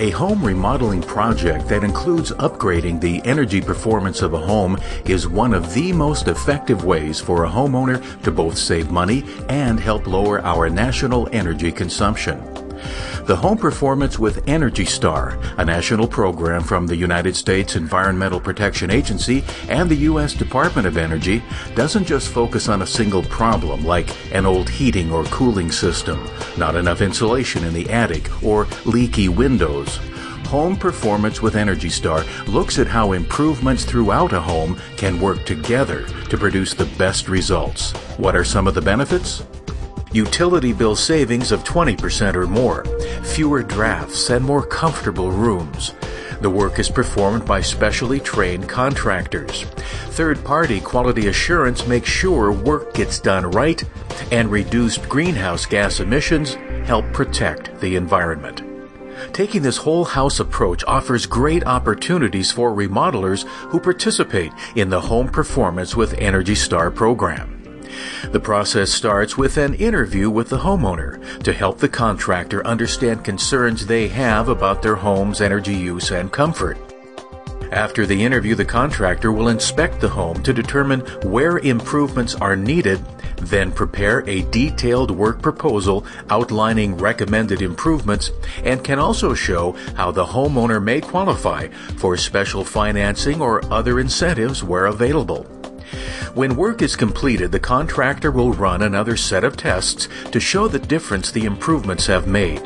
A home remodeling project that includes upgrading the energy performance of a home is one of the most effective ways for a homeowner to both save money and help lower our national energy consumption. The Home Performance with Energy Star, a national program from the United States Environmental Protection Agency and the U.S. Department of Energy, doesn't just focus on a single problem like an old heating or cooling system, not enough insulation in the attic, or leaky windows. Home Performance with Energy Star looks at how improvements throughout a home can work together to produce the best results. What are some of the benefits? Utility bill savings of 20% or more, fewer drafts, and more comfortable rooms. The work is performed by specially trained contractors. Third party quality assurance makes sure work gets done right, and reduced greenhouse gas emissions help protect the environment. Taking this whole house approach offers great opportunities for remodelers who participate in the Home Performance with Energy Star program. The process starts with an interview with the homeowner to help the contractor understand concerns they have about their home's energy use and comfort. After the interview, the contractor will inspect the home to determine where improvements are needed, then prepare a detailed work proposal outlining recommended improvements and can also show how the homeowner may qualify for special financing or other incentives where available. When work is completed, the contractor will run another set of tests to show the difference the improvements have made.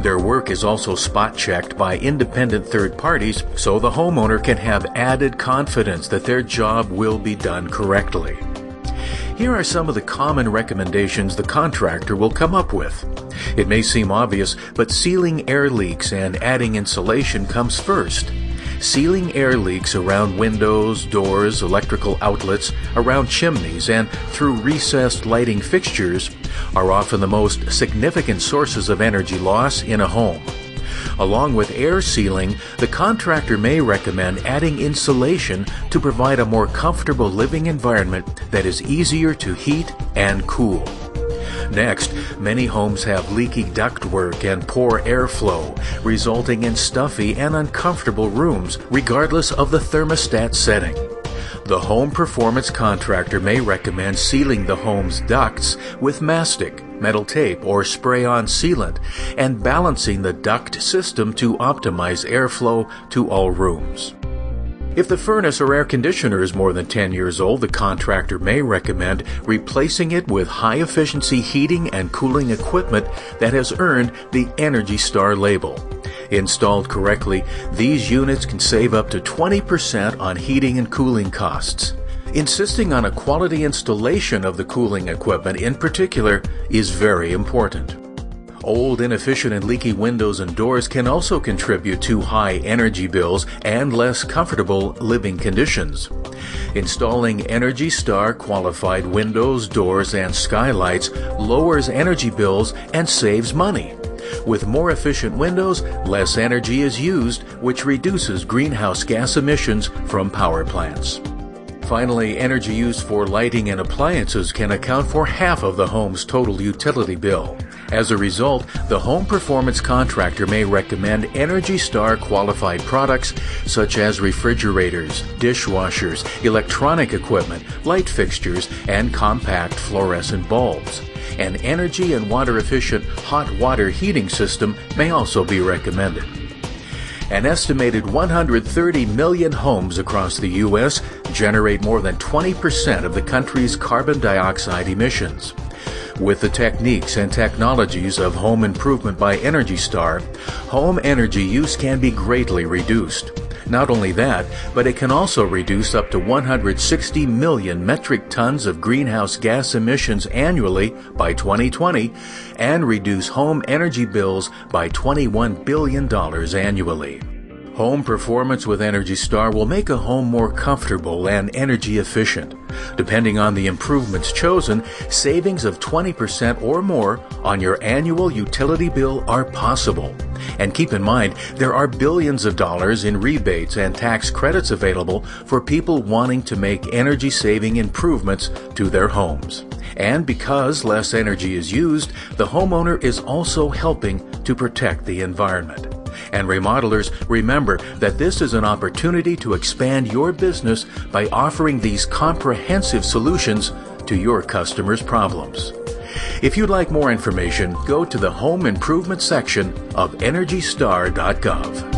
Their work is also spot checked by independent third parties so the homeowner can have added confidence that their job will be done correctly. Here are some of the common recommendations the contractor will come up with. It may seem obvious, but sealing air leaks and adding insulation comes first sealing air leaks around windows, doors, electrical outlets, around chimneys, and through recessed lighting fixtures are often the most significant sources of energy loss in a home. Along with air sealing, the contractor may recommend adding insulation to provide a more comfortable living environment that is easier to heat and cool. Next, many homes have leaky ductwork and poor airflow, resulting in stuffy and uncomfortable rooms regardless of the thermostat setting. The home performance contractor may recommend sealing the home's ducts with mastic, metal tape, or spray-on sealant and balancing the duct system to optimize airflow to all rooms. If the furnace or air conditioner is more than 10 years old, the contractor may recommend replacing it with high efficiency heating and cooling equipment that has earned the Energy Star label. Installed correctly, these units can save up to 20% on heating and cooling costs. Insisting on a quality installation of the cooling equipment in particular is very important. Old, inefficient, and leaky windows and doors can also contribute to high energy bills and less comfortable living conditions. Installing Energy Star qualified windows, doors, and skylights lowers energy bills and saves money. With more efficient windows, less energy is used, which reduces greenhouse gas emissions from power plants. Finally, energy used for lighting and appliances can account for half of the home's total utility bill. As a result, the home performance contractor may recommend Energy Star qualified products such as refrigerators, dishwashers, electronic equipment, light fixtures, and compact fluorescent bulbs. An energy and water efficient hot water heating system may also be recommended. An estimated 130 million homes across the U.S. generate more than 20% of the country's carbon dioxide emissions. With the techniques and technologies of home improvement by Energy Star, home energy use can be greatly reduced. Not only that, but it can also reduce up to 160 million metric tons of greenhouse gas emissions annually by 2020 and reduce home energy bills by $21 billion annually. Home performance with Energy Star will make a home more comfortable and energy efficient. Depending on the improvements chosen, savings of 20% or more on your annual utility bill are possible. And keep in mind, there are billions of dollars in rebates and tax credits available for people wanting to make energy saving improvements to their homes. And because less energy is used, the homeowner is also helping to protect the environment. And remodelers, remember that this is an opportunity to expand your business by offering these comprehensive solutions to your customers' problems. If you'd like more information, go to the Home Improvement section of EnergyStar.gov.